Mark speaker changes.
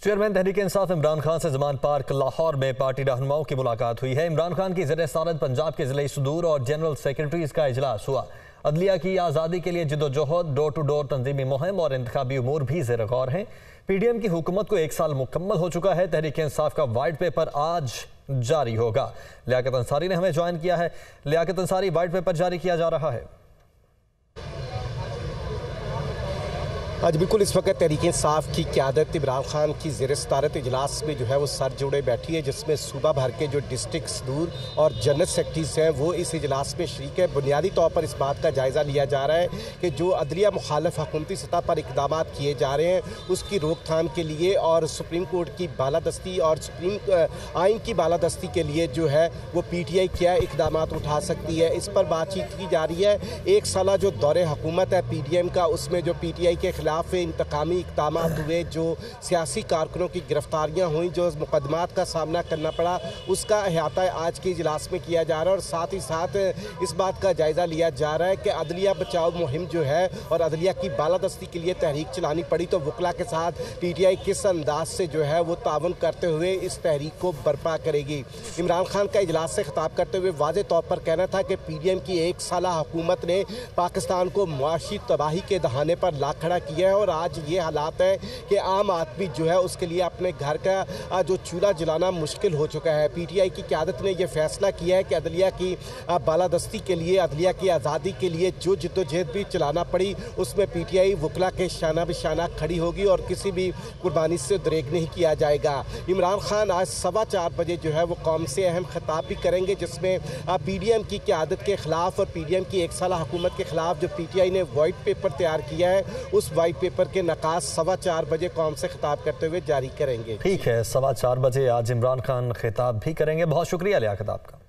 Speaker 1: Chairman Tehreek Insaf Imran Khan से Zaman park, Lahore में party रहनुमाओं की मुलाकात हुई है। इमरान खान की जर सारत पंजाब के ज़िले सुदूर और जनरल सेक्रेटरीज का इजलास हुआ। अदलिया की आज़ादी के लिए जदोजहद डोर टू डोर तंजीमी मुहिम और इंतबी उमूर भी जेर गौर हैं। पी डी एम की हुकूमत को एक साल मुकम्मल हो चुका है। तहरीक इंसाफ का वाइट पेपर आज जारी होगा। लियाकत अंसारी ने हमें ज्वाइन किया है। लियाकत अंसारी, वाइट पेपर जारी किया जा रहा है।
Speaker 2: आज बिल्कुल इस वक्त तहरीक साफ़ की क्यादत। इमरान खान की जेर सतारत इजलास में जो है वो सर जुड़े बैठी है, जिसमें सूबा भर के जो डिस्ट्रिक्ट दूर और जनरल सेक्रेटरीज हैं, वो इस इजलास में शरीक है। बुनियादी तौर पर इस बात का जायज़ा लिया जा रहा है कि जो अदलिया मुखालफ हकूमती सतह पर इकदाम किए जा रहे हैं, उसकी रोकथाम के लिए और सुप्रीम कोर्ट की बालादस्ती और सुप्रीम आइन की बालादस्ती के लिए जो है वो पी टी आई क्या इकदाम उठा सकती है, इस पर बातचीत की जा रही है। एक साल जो दौरे हुकूमत है पी डी एम का, उसमें जो पी टी आई के खिलाफ खिलाफ इंतकामी इकदाम हुए, जो सियासी कारकुनों की गिरफ्तारियाँ हुई, जो मुकदमात का सामना करना पड़ा, उसका अहाता आज के इजलास में किया जा रहा है और साथ ही साथ इस बात का जायज़ा लिया जा रहा है कि अदलिया बचाओ मुहिम जो है और अदलिया की बालादस्ती के लिए तहरीक चलानी पड़ी तो वकला के साथ पी टी आई किस अंदाज से जो है वो ताउन करते हुए इस तहरीक को बर्पा करेगी? इमरान खान का इजलास से खिताब करते हुए वाज तौर पर कहना था कि पी डी एम की एक साल हुकूमत ने पाकिस्तान को मुआशी तबाही के दहाने पर ला खड़ा किया है और आज ये हालात है कि आम आदमी जो है उसके लिए अपने घर का जो चूल्हा जलाना मुश्किल हो चुका है। पीटीआई की क्यादत ने यह फैसला किया है कि अदलिया की बालादस्ती के लिए, अदलिया की आज़ादी के लिए जो जद्दोजहद भी चलाना पड़ी, उसमें पीटीआई वकला के शाना बिशाना खड़ी होगी और किसी भी कुर्बानी से दरेग नहीं किया जाएगा। इमरान खान आज सवा चार बजे जो है वो कौम से अहम खिताब भी करेंगे, जिसमें पी डी एम की क्यादत के खिलाफ और पी डी एम की एक साल हुकूमत के खिलाफ जो पी टी आई ने वाइट पेपर तैयार किया है, उस वाइट पेपर के नकाश सवा चार बजे कौम से खिताब करते हुए जारी करेंगे।
Speaker 1: ठीक है, सवा चार बजे आज इमरान खान खिताब भी करेंगे। बहुत शुक्रिया लिया खिताब का